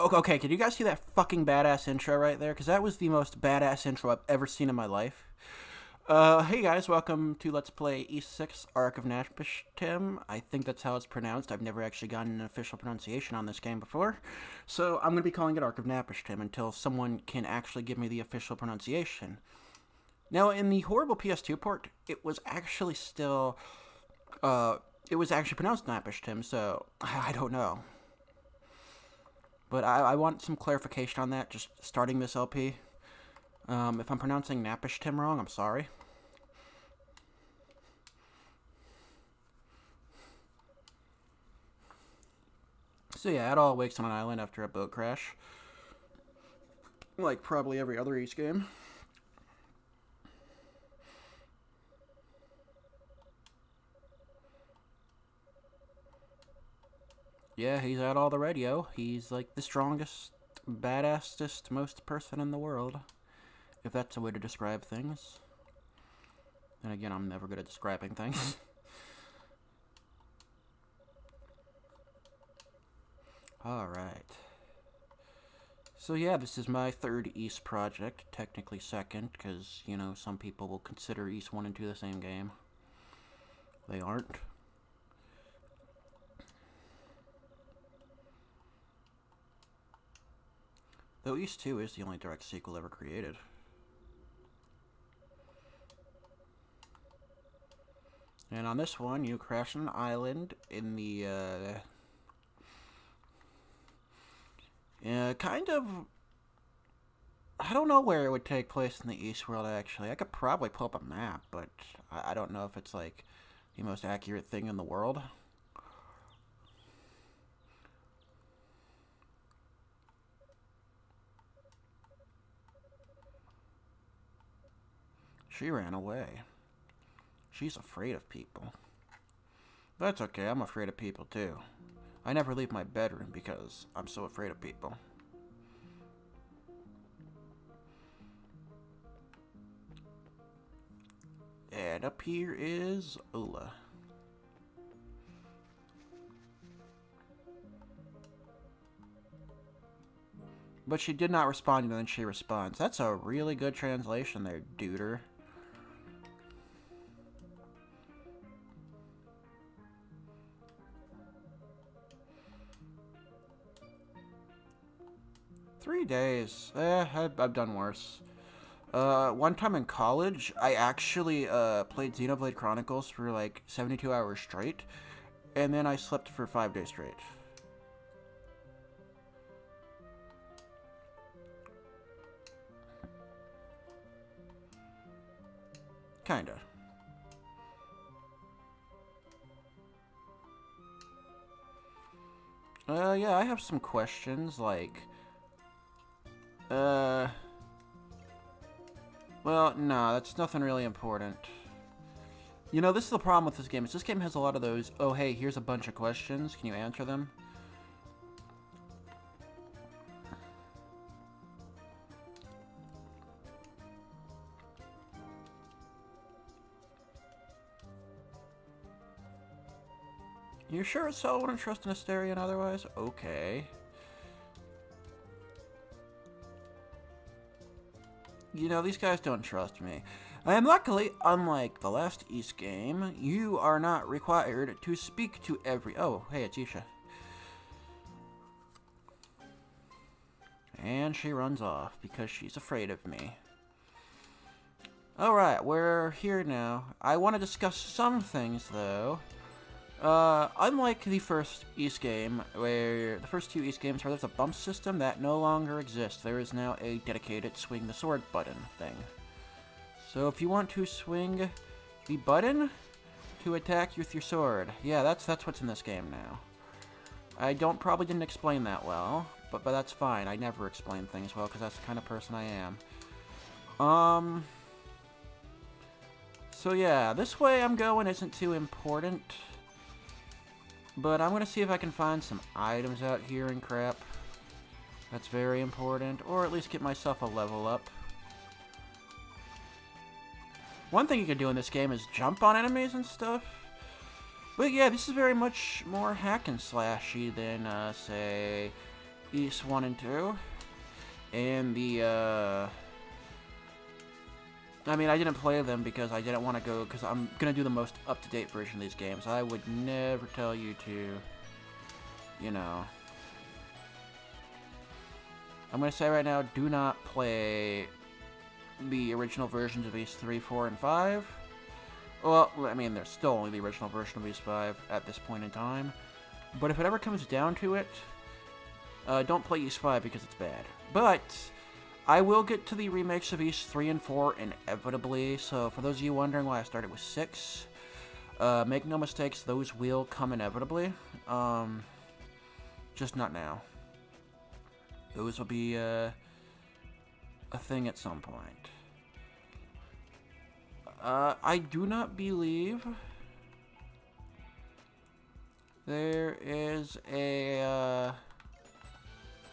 Okay, can you guys see that fucking badass intro right there? Because that was the most badass intro I've ever seen in my life. Uh, hey guys, welcome to Let's Play E6 Ark of Napishtim. I think that's how it's pronounced. I've never actually gotten an official pronunciation on this game before. So I'm going to be calling it Ark of Napishtim until someone can actually give me the official pronunciation. Now, in the horrible PS2 port, it was actually still, uh, it was actually pronounced Napishtim, so I don't know. But I, I want some clarification on that, just starting this LP. Um, if I'm pronouncing Napishtim wrong, I'm sorry. So yeah, Adol wakes on an island after a boat crash. Like probably every other Ys game. Yeah, he's at all the radio. He's like the strongest, badassest, most person in the world. If that's a way to describe things. And again, I'm never good at describing things. Alright. So yeah, this is my third Ys project, technically second, because, you know, some people will consider Ys 1 and 2 the same game. They aren't. Though Ys 2 is the only direct sequel ever created. And on this one, you crash on an island in the, uh, uh, kind of, I don't know where it would take place in the Ys world, actually. I could probably pull up a map, but I, I don't know if it's, like, the most accurate thing in the world. She ran away. She's afraid of people. That's okay, I'm afraid of people too. I never leave my bedroom because I'm so afraid of people. And up here is Ohla. But she did not respond, and then she responds. That's a really good translation there, duder. Three days. Eh, I've, I've done worse. Uh, one time in college, I actually, uh, played Xenoblade Chronicles for, like, 72 hours straight. And then I slept for five days straight. Kinda. Uh, yeah, I have some questions, like... Uh... Well, no, that's nothing really important. You know, this is the problem with this game, is this game has a lot of those, oh, hey, here's a bunch of questions, can you answer them? You sure as hell wouldn't trust an Asterion otherwise? Okay. You know, these guys don't trust me. And luckily, unlike the last Ys game, you are not required to speak to every... Oh, hey, it's Isha. And she runs off because she's afraid of me. Alright, we're here now. I want to discuss some things, though. Uh, unlike the first Ys game, where the first two Ys games where there's a bump system, that no longer exists. There is now a dedicated swing the sword button thing. So if you want to swing the button to attack with your sword, yeah, that's that's what's in this game now. I don't probably didn't explain that well, but but that's fine. I never explain things well because that's the kind of person I am. Um. So yeah, this way I'm going isn't too important. But I'm going to see if I can find some items out here and crap. That's very important. Or at least get myself a level up. One thing you can do in this game is jump on enemies and stuff. But yeah, this is very much more hack and slashy than, uh, say, Ys 1 and 2. And the, uh... I mean, I didn't play them because I didn't want to go, because I'm going to do the most up-to-date version of these games. I would never tell you to, you know... I'm going to say right now, do not play the original versions of Ys 3, 4, and 5. Well, I mean, there's still only the original version of Ys 5 at this point in time. But if it ever comes down to it, uh, don't play Ys 5 because it's bad. But I will get to the remakes of Ys 3 and 4 inevitably, so for those of you wondering why I started with 6, uh, make no mistakes, those will come inevitably. Um, just not now. Those will be uh, a thing at some point. Uh, I do not believe there is a, uh,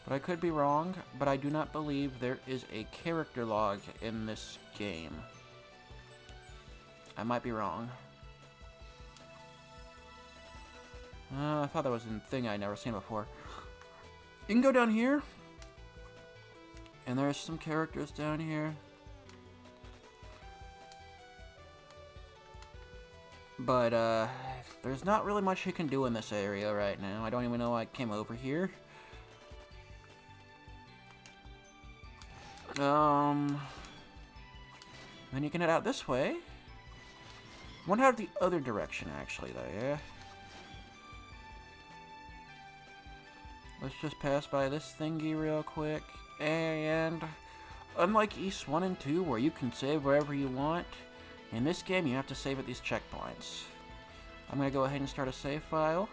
but I could be wrong, but I do not believe there is a character log in this game. I might be wrong. Uh, I thought that was a thing I'd never seen before. You can go down here, and there's some characters down here. But, uh, there's not really much you can do in this area right now. I don't even know why I came over here. Um, then you can head out this way. Wonder how the other direction, actually, though, yeah? Let's just pass by this thingy real quick. And unlike Ys 1 and 2, where you can save wherever you want, in this game you have to save at these checkpoints. I'm going to go ahead and start a save file.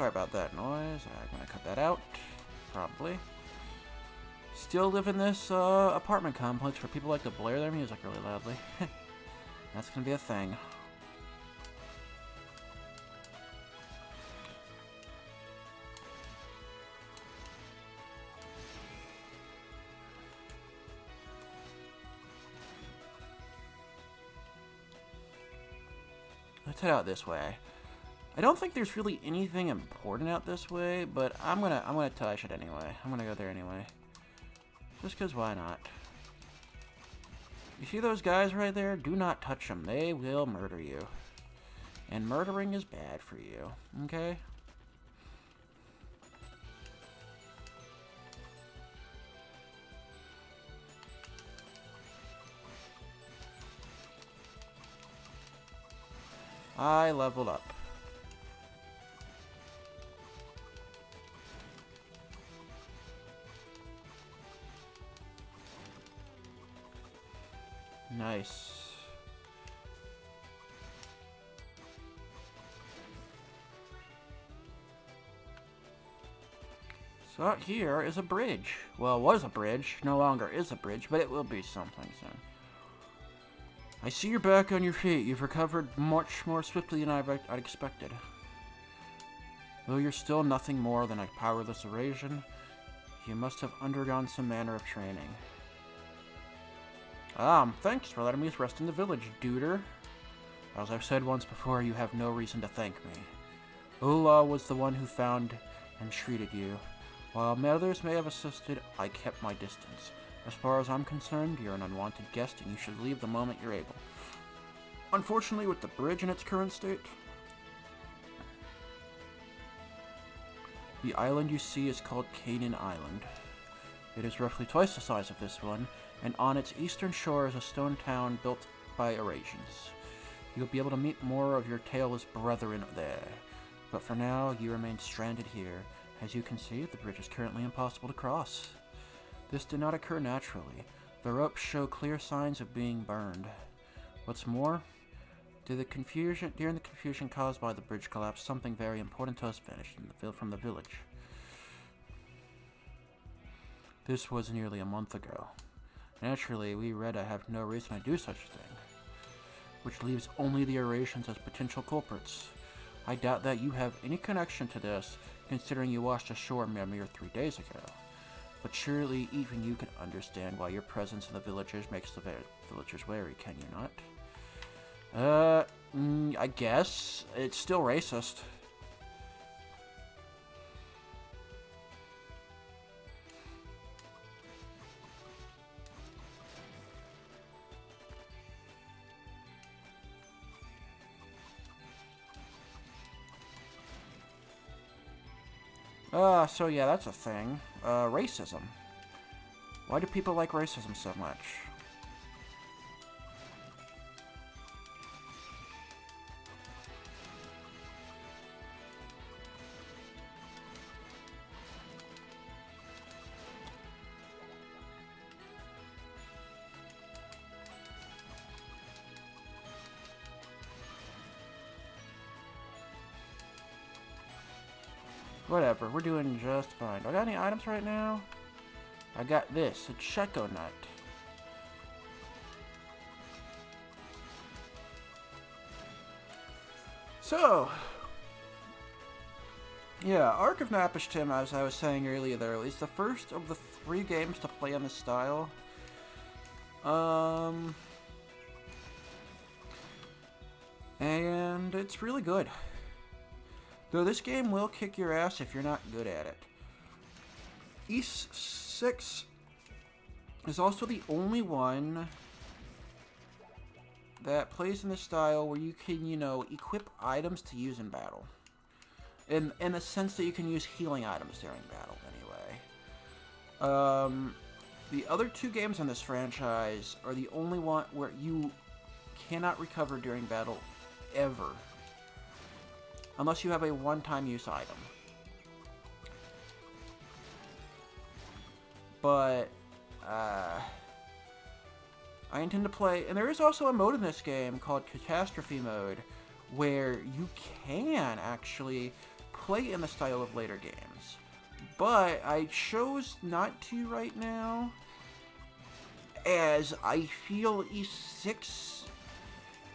Sorry about that noise. I'm to cut that out. Probably. Still live in this uh, apartment complex where people like to blare their music really loudly. That's to be a thing. Let's head out this way. I don't think there's really anything important out this way, but I'm gonna I'm gonna touch it anyway. I'm gonna go there anyway. Just cause why not? You see those guys right there? Do not touch them. They will murder you. And murdering is bad for you. Okay? I leveled up. Nice. So out here is a bridge. Well, was a bridge. No longer is a bridge, but it will be something soon. I see you're back on your feet. You've recovered much more swiftly than I'd expected. Though you're still nothing more than a powerless Eurasian, you must have undergone some manner of training. Um, thanks for letting me rest in the village, duder. As I've said once before, you have no reason to thank me. Ohla was the one who found and treated you. While others may have assisted, I kept my distance. As far as I'm concerned, you're an unwanted guest and you should leave the moment you're able. Unfortunately, with the bridge in its current state, the island you see is called Canaan Island. It is roughly twice the size of this one, and on its eastern shore is a stone town built by Eurasians. You'll be able to meet more of your tailless brethren there, but for now you remain stranded here. As you can see, the bridge is currently impossible to cross. This did not occur naturally. The ropes show clear signs of being burned. What's more, the confusion, during the confusion caused by the bridge collapse, something very important to us vanished the, from the village. This was nearly a month ago. Naturally, we Rehda have no reason to do such a thing, which leaves only the Eurasians as potential culprits. I doubt that you have any connection to this, considering you washed ashore a mere three days ago. But surely even you can understand why your presence in the villagers makes the villagers wary, can you not? Uh, mm, I guess. It's still racist. Uh, so yeah, that's a thing. Uh, racism. Why do people like racism so much? We're doing just fine. Do I got any items right now? I got this, a Checo Nut. So, yeah, Ark of Napishtim, as I was saying earlier there, is the first of the three games to play in this style. Um, and it's really good. Though this game will kick your ass if you're not good at it. Ys 6 is also the only one that plays in the style where you can, you know, equip items to use in battle. In, in the sense that you can use healing items during battle, anyway. Um, the other two games in this franchise are the only one where you cannot recover during battle ever unless you have a one-time use item. But, uh, I intend to play, and there is also a mode in this game called Catastrophe Mode, where you can actually play in the style of later games. But I chose not to right now, as I feel Ys 6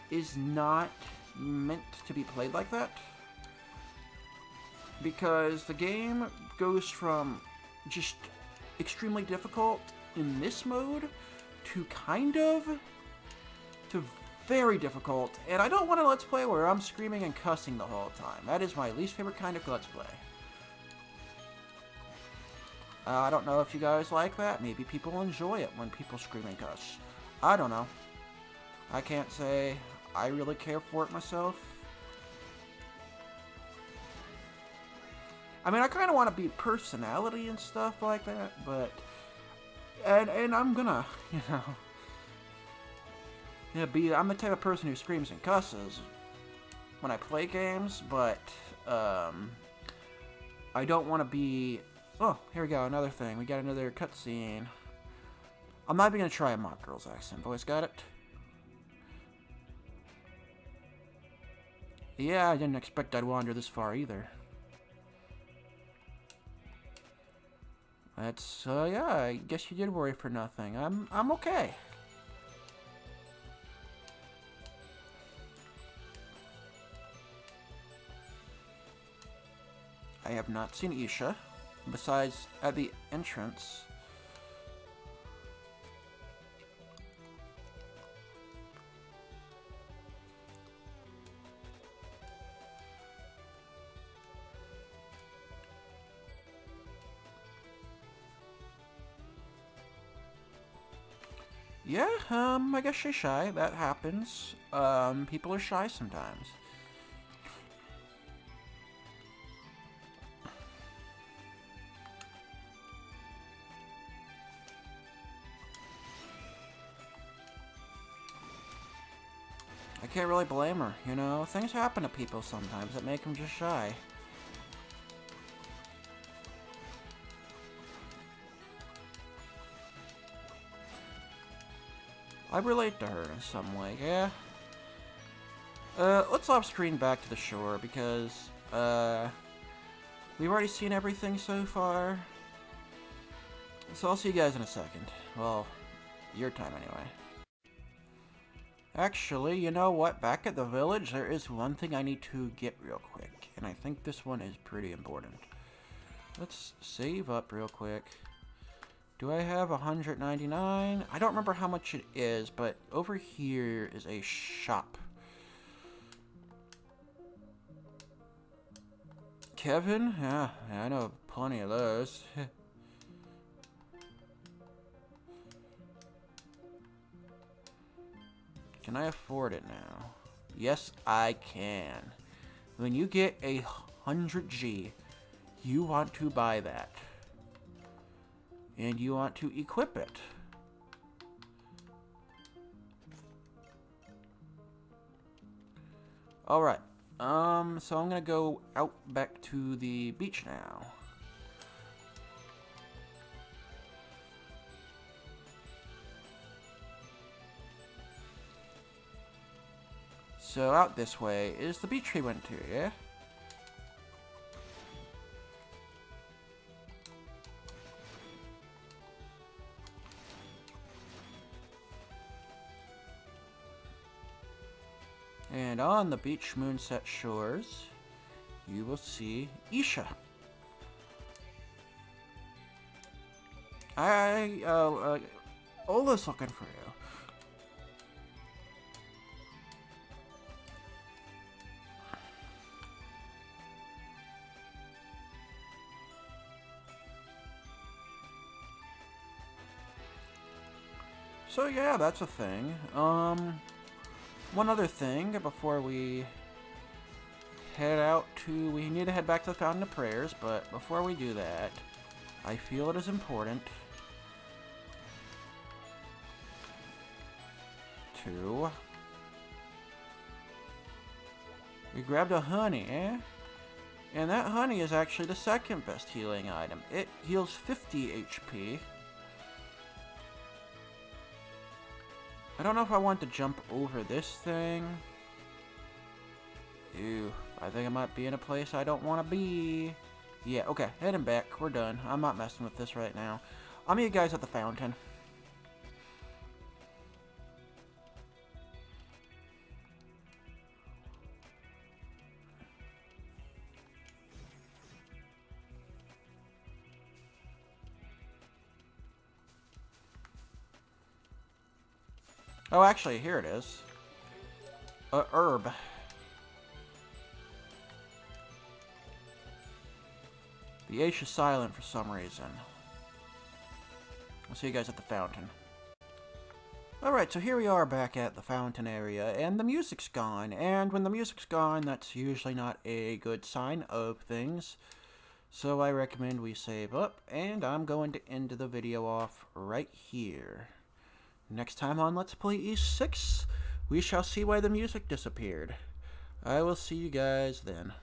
is not meant to be played like that because the game goes from just extremely difficult in this mode to kind of to very difficult and I don't want a let's play where I'm screaming and cussing the whole time. That is my least favorite kind of let's play. Uh, I don't know if you guys like that. Maybe people enjoy it when people scream and cuss. I don't know. I can't say I really care for it myself. I mean, I kind of want to be personality and stuff like that, but and and I'm gonna, you know, yeah, be. I'm the type of person who screams and cusses when I play games, but um, I don't want to be. Oh, here we go. Another thing. We got another cutscene. I'm not even gonna try a mock girl's accent. Boys, got it. Yeah, I didn't expect I'd wander this far either. That's, uh, yeah, I guess you did worry for nothing. I'm, I'm okay. I have not seen Isha, besides at the entrance. Yeah, um, I guess she's shy. That happens. Um, people are shy sometimes. I can't really blame her, you know? Things happen to people sometimes that make them just shy. I relate to her in some way, yeah? Uh, let's off-screen back to the shore, because, uh, we've already seen everything so far. So I'll see you guys in a second. Well, your time anyway. Actually, you know what? Back at the village, there is one thing I need to get real quick. And I think this one is pretty important. Let's save up real quick. Do I have 199? I don't remember how much it is, but over here is a shop. Kevin? Yeah, I know plenty of those. Can I afford it now? Yes, I can. When you get a 100G, you want to buy that. And you want to equip it. Alright. Um, so I'm gonna go out back to the beach now. So out this way is the beach we went to, yeah? And on the beach moonset shores, you will see Isha. I, uh, uh, Ohla's looking for you. So yeah, that's a thing. Um, one other thing before we head out to... We need to head back to the Fountain of Prayers, but before we do that, I feel it is important to... We grabbed a honey, eh? And that honey is actually the second best healing item. It heals 50 HP. I don't know if I want to jump over this thing. Ew, I think I might be in a place I don't want to be. Yeah, okay, heading back. We're done. I'm not messing with this right now. I'll meet you guys at the fountain. Oh, actually, here it is. A herb. The H is silent for some reason. I'll see you guys at the fountain. Alright, so here we are back at the fountain area, and the music's gone. And when the music's gone, that's usually not a good sign of things. So I recommend we save up, and I'm going to end the video off right here. Next time on Let's Play Ys 6, we shall see why the music disappeared. I will see you guys then.